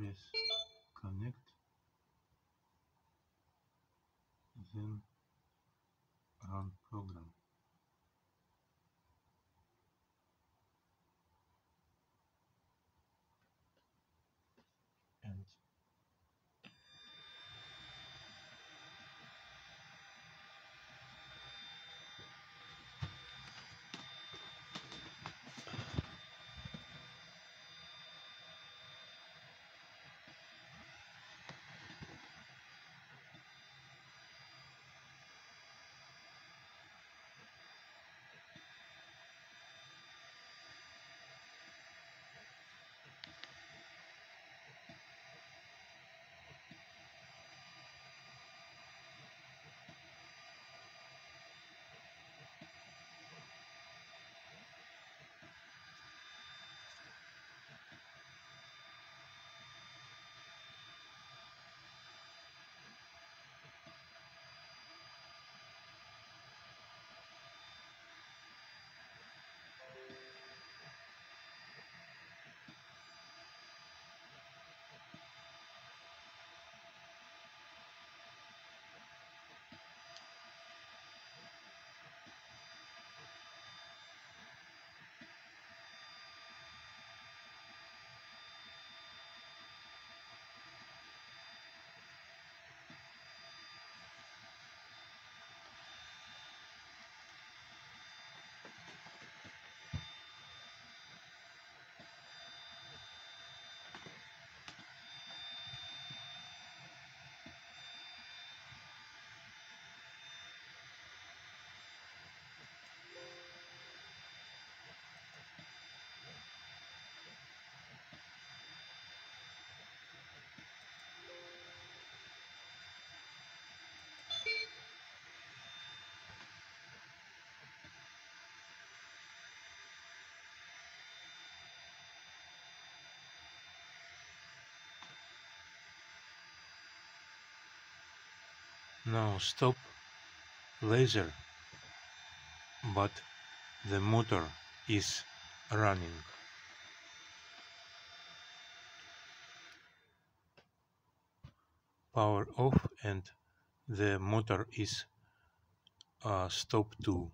press connect. Then run program. Now stop. Laser. But the motor is running. Power off and the motor is uh, stop too